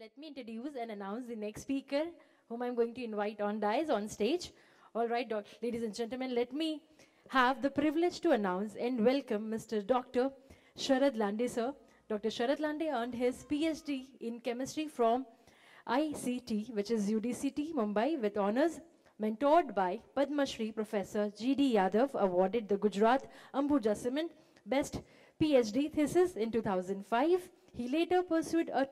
Let me introduce and announce the next speaker, whom I'm going to invite on dais on stage. All right, ladies and gentlemen, let me have the privilege to announce and welcome Mr. Dr. Sharad Lande, sir. Dr. Sharad Lande earned his PhD in chemistry from ICT, which is UDCT Mumbai, with honors. Mentored by Padma Shri Professor G.D. Yadav, awarded the Gujarat Ambuja Cement Best PhD thesis in 2005. He later pursued a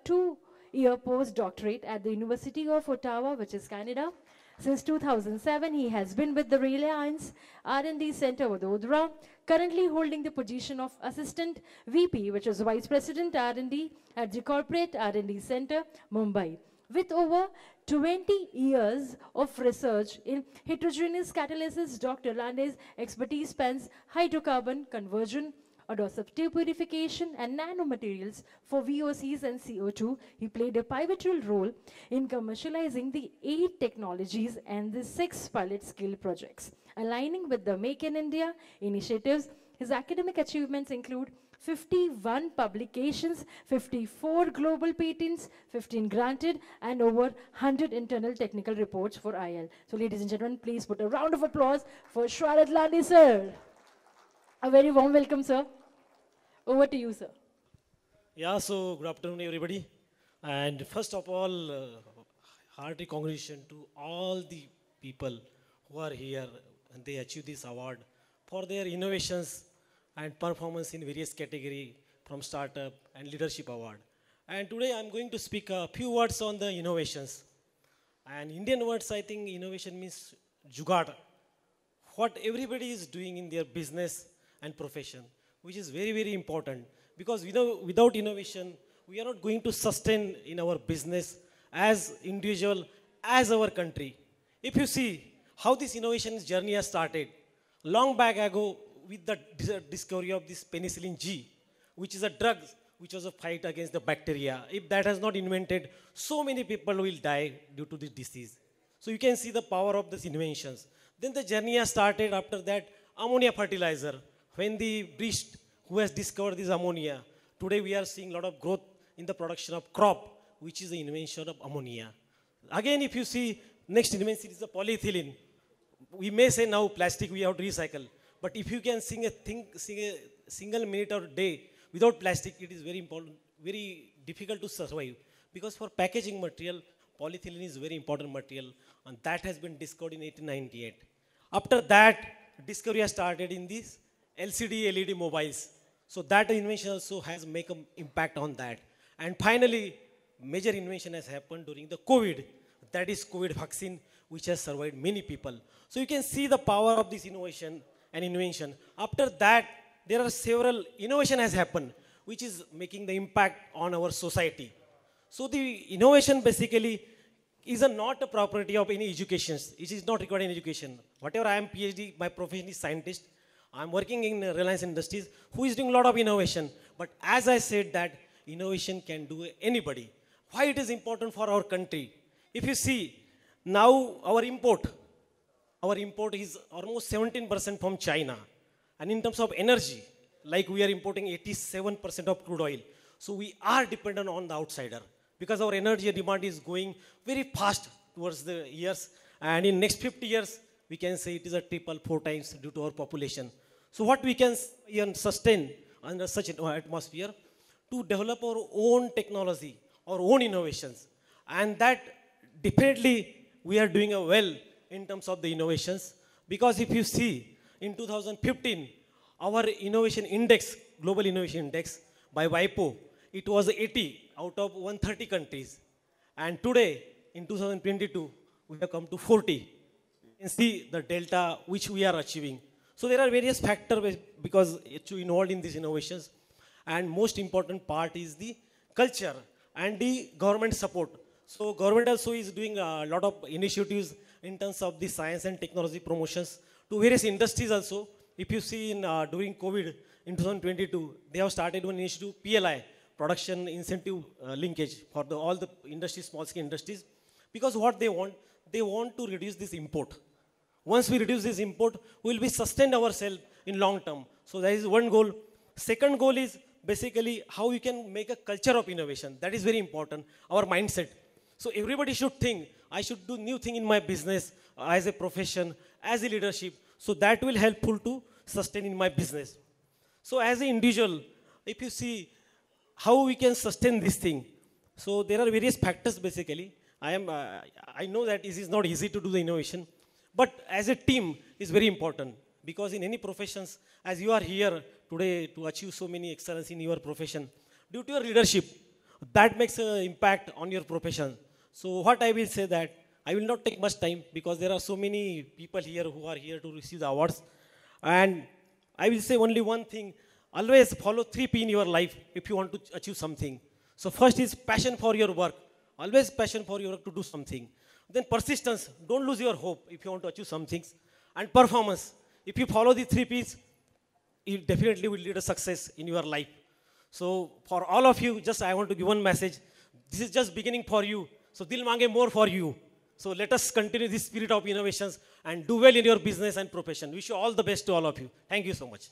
two-year postdoctorate at the University of Ottawa, which is Canada. Since 2007, he has been with the Reliance R&D Center Vadodara, currently holding the position of Assistant VP, which is Vice President R&D at the Corporate R&D Center, Mumbai. With over 20 years of research in heterogeneous catalysis, Dr. Lande's expertise spans hydrocarbon conversion, adsorptive purification, and nanomaterials for VOCs and CO2. He played a pivotal role in commercializing the eight technologies and the six pilot scale projects. Aligning with the Make in India initiatives, his academic achievements include 51 publications, 54 global patents, 15 granted, and over 100 internal technical reports for RIL. So, ladies and gentlemen, please put a round of applause for Sharad Lande, sir. A very warm welcome, sir. Over to you, sir. Yeah, so good afternoon, everybody. And first of all, uh, hearty congratulations to all the people who are here and they achieve this award for their innovations and performance in various category from startup and leadership award. And today I'm going to speak a few words on the innovations. And Indian words, I think innovation means jugaad, what everybody is doing in their business and profession, which is very, very important. Because know, without innovation, we are not going to sustain in our business as individual, as our country. If you see how this innovation journey has started, long back ago with the discovery of this penicillin G, which is a drug which was a fight against the bacteria. If that has not invented, so many people will die due to this disease. So you can see the power of these inventions. Then the journey has started after that ammonia fertilizer. When the British who has discovered this ammonia, today we are seeing a lot of growth in the production of crop, which is the invention of ammonia. Again, if you see next invention is the polyethylene. We may say now plastic we have to recycle, but if you can sing a thing, sing a single minute or day without plastic, it is very important, very difficult to survive. Because for packaging material, polyethylene is very important material, and that has been discovered in 1898. After that, discovery has started in these LCD LED mobiles. So that invention also has make an impact on that. And finally, major invention has happened during the COVID. That is COVID vaccine, which has survived many people. So you can see the power of this innovation and invention. After that, there are several innovation has happened, which is making the impact on our society. So the innovation basically is a not a property of any education. It is not required in education. Whatever I am PhD, my profession is scientist. I'm working in Reliance Industries, who is doing a lot of innovation. But as I said that innovation can do anybody. Why it is important for our country? If you see, now our import, our import is almost 17% from China. And in terms of energy, like we are importing 87% of crude oil. So we are dependent on the outsider because our energy demand is going very fast towards the years. And in next 50 years, we can say it is a triple, four times due to our population. So what we can sustain under such an atmosphere to develop our own technology, our own innovations. And that definitely we are doing a well in terms of the innovations. Because if you see, in 2015, our innovation index, global innovation index by WIPO, it was 80 out of 130 countries. And today, in 2022, we have come to 40. Can see the delta which we are achieving. So there are various factors because it's involved in these innovations. And most important part is the culture and the government support. So government also is doing a lot of initiatives in terms of the science and technology promotions to various industries also. If you see in uh, during COVID in 2022, they have started one initiative PLI, production incentive uh, linkage for the, all the industries, small scale industries, because what they want, they want to reduce this import. Once we reduce this import, we will be sustained ourselves in long term. So that is one goal. Second goal is basically how you can make a culture of innovation. That is very important, our mindset. So everybody should think, I should do new thing in my business, uh, as a profession, as a leadership. So that will helpful to sustain in my business. So as an individual, if you see how we can sustain this thing, so there are various factors basically. I am, uh, I know that it is not easy to do the innovation, but as a team is very important because in any professions, as you are here today to achieve so many excellence in your profession, due to your leadership, that makes an impact on your profession. So what I will say that I will not take much time because there are so many people here who are here to receive the awards. And I will say only one thing, always follow three P in your life if you want to achieve something. So first is passion for your work. Always passion for your work to do something. Then persistence. Don't lose your hope if you want to achieve some things. And performance. If you follow the three P's, it definitely will lead to success in your life. So for all of you, just I want to give one message. This is just beginning for you. So dil mange more for you. So let us continue this spirit of innovations and do well in your business and profession. Wish you all the best to all of you. Thank you so much.